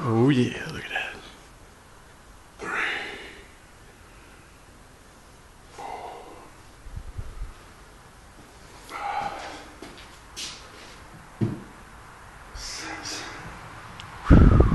Oh yeah, look at that. Three, four, five, six. Whew.